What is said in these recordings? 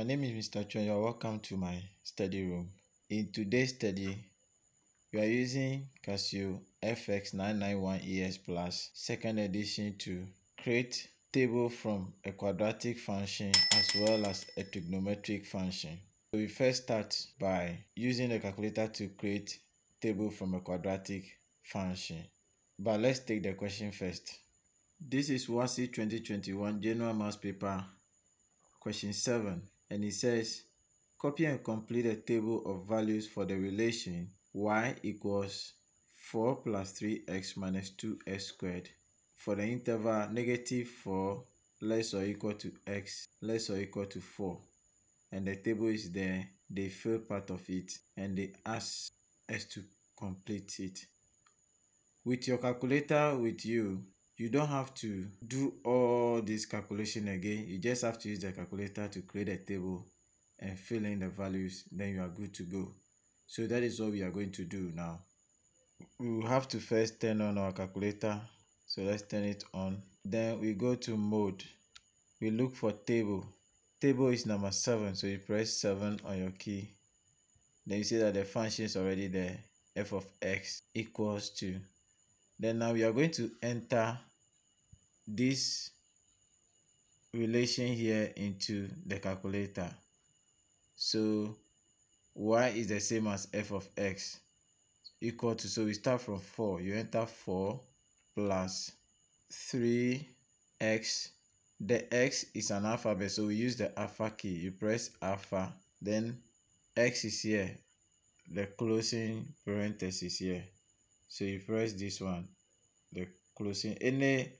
my name is Mr. Are welcome to my study room. In today's study, we are using Casio FX991ES Plus second edition to create table from a quadratic function as well as a trigonometric function. So we first start by using a calculator to create table from a quadratic function. But let's take the question first. This is WASSCE 2021 General Maths Paper question 7 and it says copy and complete a table of values for the relation y equals 4 plus 3x minus 2x squared. For the interval negative 4 less or equal to x less or equal to 4 and the table is there. They fill part of it and they ask us to complete it. With your calculator with you you don't have to do all this calculation again. You just have to use the calculator to create a table and fill in the values. Then you are good to go. So that is what we are going to do now. We will have to first turn on our calculator. So let's turn it on. Then we go to mode. We look for table. Table is number seven. So you press 7 on your key. Then you see that the function is already there. F of x equals to then now we are going to enter this relation here into the calculator. So y is the same as f of x equal to so we start from 4 you enter 4 plus 3x the x is an alphabet so we use the alpha key. You press alpha then x is here. The closing parenthesis here. So you press this one the closing. Any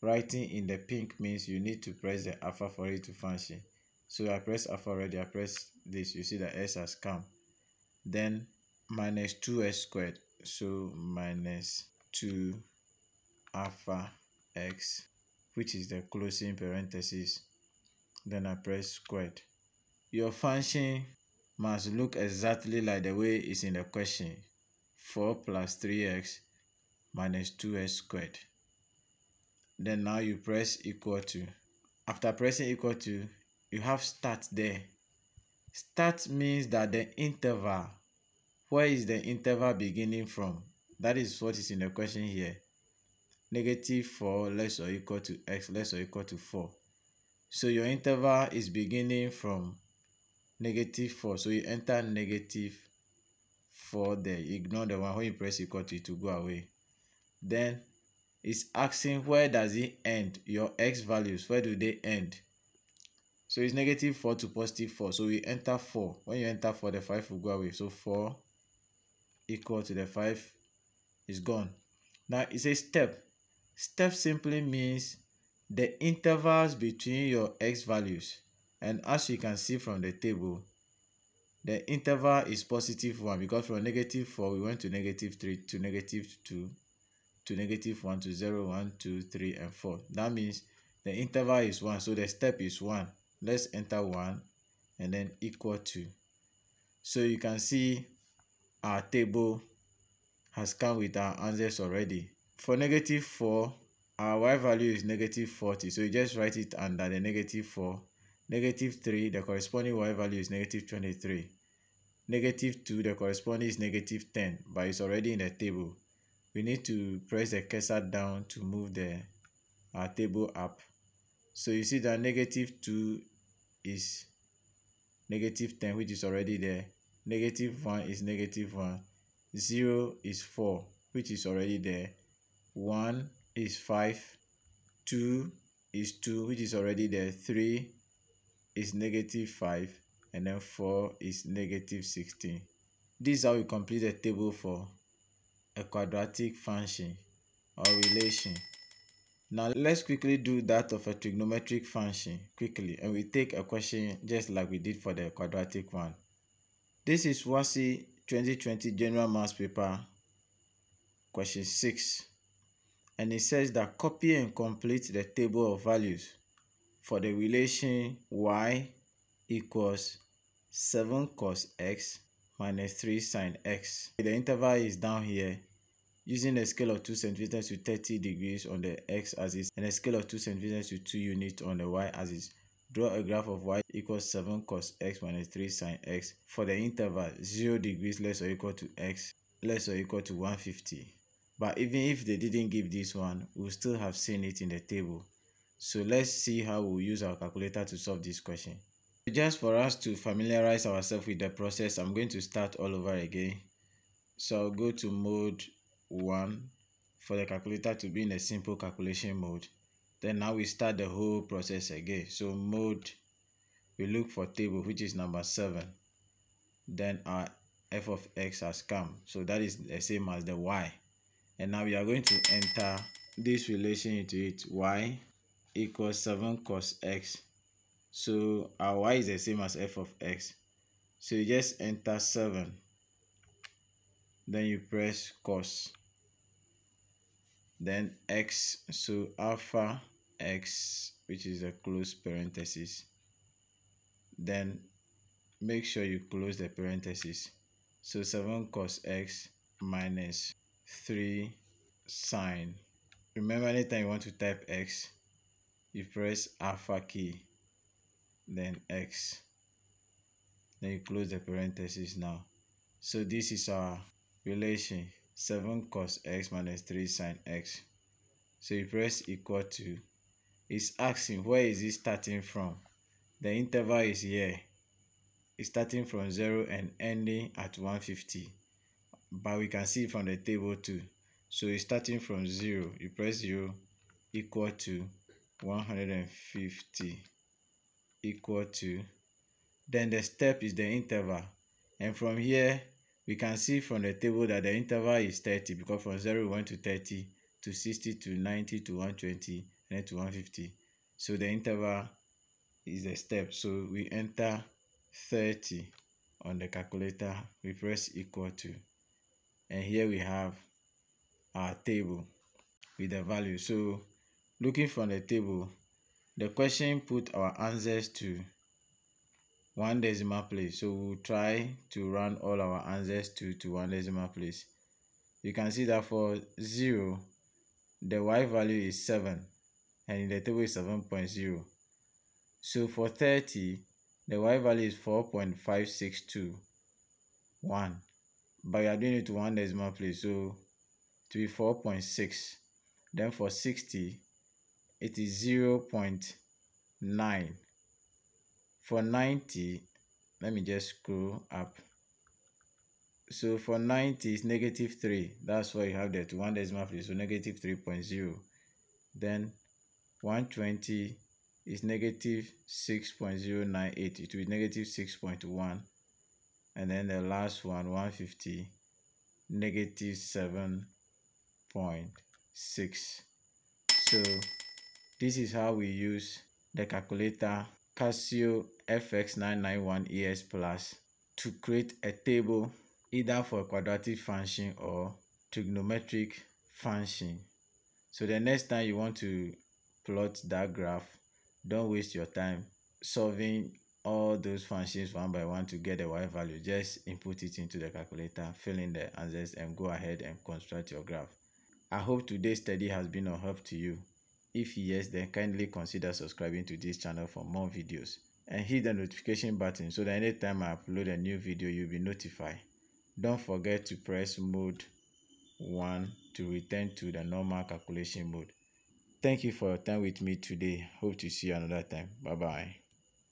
writing in the pink means you need to press the alpha for it to function. So i press alpha already i press this. You see that s has come. Then minus 2s squared. So minus 2 alpha x which is the closing parenthesis. Then i press squared. Your function must look exactly like the way it's in the question. 4 plus 3x minus 2x squared then now you press equal to after pressing equal to you have start there. Start means that the interval where is the interval beginning from? That is what is in the question here. Negative 4 less or equal to x less or equal to 4 so your interval is beginning from negative 4 so you enter negative 4 there. Ignore the one when you press equal to it will go away. Then it's asking where does it end? Your x values where do they end? So it's negative 4 to positive 4 so we enter 4 when you enter 4 the 5 will go away. So 4 equal to the 5 is gone. Now it's a step. Step simply means the intervals between your x values. And as you can see from the table the interval is positive 1 because from negative 4 we went to negative 3 to negative 2 to negative 1 to 0, 1, 2, 3, and 4. That means the interval is 1, so the step is 1. Let's enter 1 and then equal to. So you can see our table has come with our answers already. For negative 4, our y value is negative 40, so you just write it under the negative 4. Negative 3, the corresponding y value is negative 23. Negative 2, the corresponding is negative 10, but it's already in the table we need to press the cursor down to move the our table up. So you see that negative 2 is negative 10 which is already there. Negative 1 is negative 1 0 is 4 which is already there. 1 is 5 2 is 2 which is already there. 3 is negative 5 and then 4 is negative 16 this is how we complete the table for a quadratic function or relation. Now let's quickly do that of a trigonometric function quickly and we take a question just like we did for the quadratic one. This is WASSCE 2020 General Maths paper question 6 and it says that copy and complete the table of values for the relation y equals 7 cos x minus 3 sine x. The interval is down here using a scale of 2 centimeters to 30 degrees on the x-axis and a scale of 2 centimeters to 2 units on the y-axis. Draw a graph of y equals 7 cos x minus 3 sine x for the interval 0 degrees less or equal to x less or equal to 150. But even if they didn't give this one, we'll still have seen it in the table. So let's see how we'll use our calculator to solve this question. Just for us to familiarize ourselves with the process, I'm going to start all over again. So I'll go to mode 1 for the calculator to be in a simple calculation mode. Then now we start the whole process again. So mode, we look for table which is number 7. Then our f of x has come. So that is the same as the y and now we are going to enter this relation into it y equals 7 cos x so uh, our y is the same as f of x? So you just enter 7 then you press cos. Then x so alpha x which is a close parenthesis. Then make sure you close the parenthesis. So 7 cos x minus 3 sine. Remember anytime you want to type x, you press alpha key, then x. Then you close the parenthesis now. So this is our relation 7 cos x minus 3 sine x. So you press equal to. It's asking where is it starting from. The interval is here. It's starting from 0 and ending at 150 but we can see from the table too so it's starting from 0 you press 0 equal to 150 equal to. Then the step is the interval. And from here we can see from the table that the interval is 30 because from 0 we went to 30 to 60 to 90 to 120 and to 150 so the interval is the step. So we enter 30 on the calculator. We press equal to. And here we have our table with the value. So looking from the table the question put our answers to one decimal place. So we'll try to run all our answers to to one decimal place. You can see that for 0 the y value is 7 and in the table is 7.0 so for 30 the y value is 4.562 1 but you are doing it to one decimal place. So to be 4.6 then for 60 it is 0 0.9 for 90 let me just scroll up. So for 90 is negative 3 that's why you have that one decimal place so negative 3.0 then 120 is negative 6.098 it will be negative 6.1 and then the last one 150 negative 7.6 so this is how we use the calculator Casio FX991ES Plus to create a table either for a quadratic function or trigonometric function. So the next time you want to plot that graph, don't waste your time solving all those functions one by one to get the y value. Just input it into the calculator fill in the answers and go ahead and construct your graph. I hope today's study has been of help to you if yes then kindly consider subscribing to this channel for more videos. And hit the notification button so that anytime i upload a new video you'll be notified. Don't forget to press mode 1 to return to the normal calculation mode. Thank you for your time with me today. Hope to see you another time. Bye bye